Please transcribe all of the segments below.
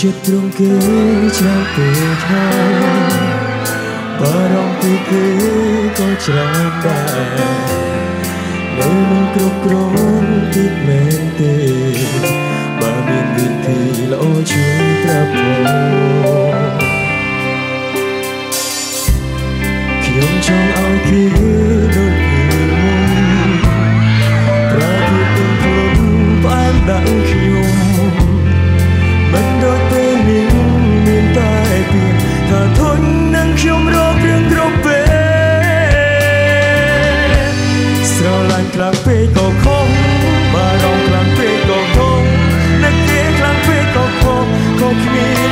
ចិត្តទ្រង់គេច្រើនពេកហើយបារម្ភពីគេក៏ច្រើនដែរនៅមិនគ្រប់គ្រងទីមែនទេបើមានវិធីល្អជួយប្រាប់ផងខ្ញុំចង់ឲ្យគេ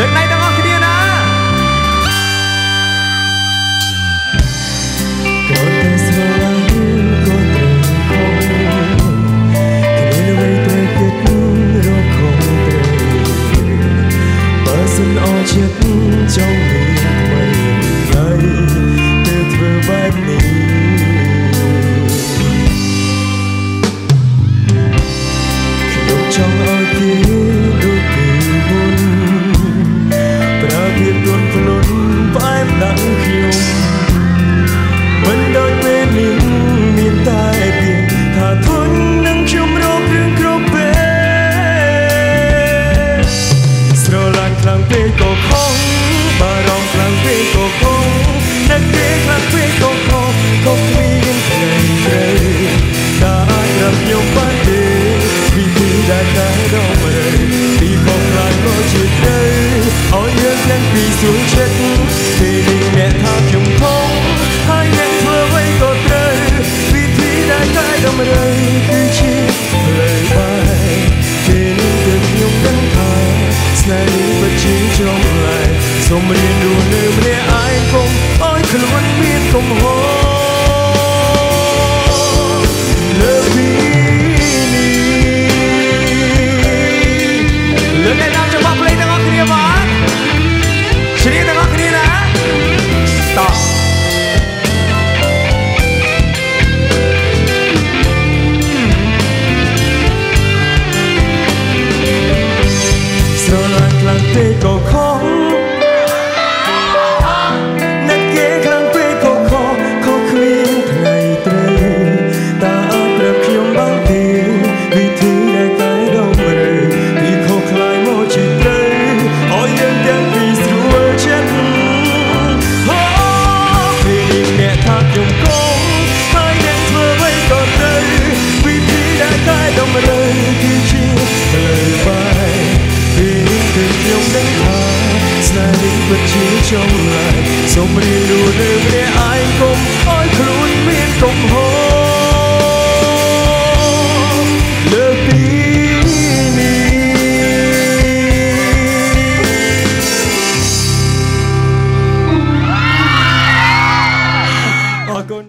លើកដៃទាំងអស់គ្នាណាក៏តែស្រឡាញ់ក៏ត្រូវខំគ្នានៅវិញទៅគិតរកខំត្រូវបើសិនអស់ជាតិចង់ សូមរៀនរស់នៅម្នាក់ឯងកុំអោយខ្លួនមានកំហុស តែនេះពិតជាចំណាយសូមរៀនយល់លើព្រះឯងគុំឲ្យខ្លួនមានកំហុសលើពីនេះអរគុណ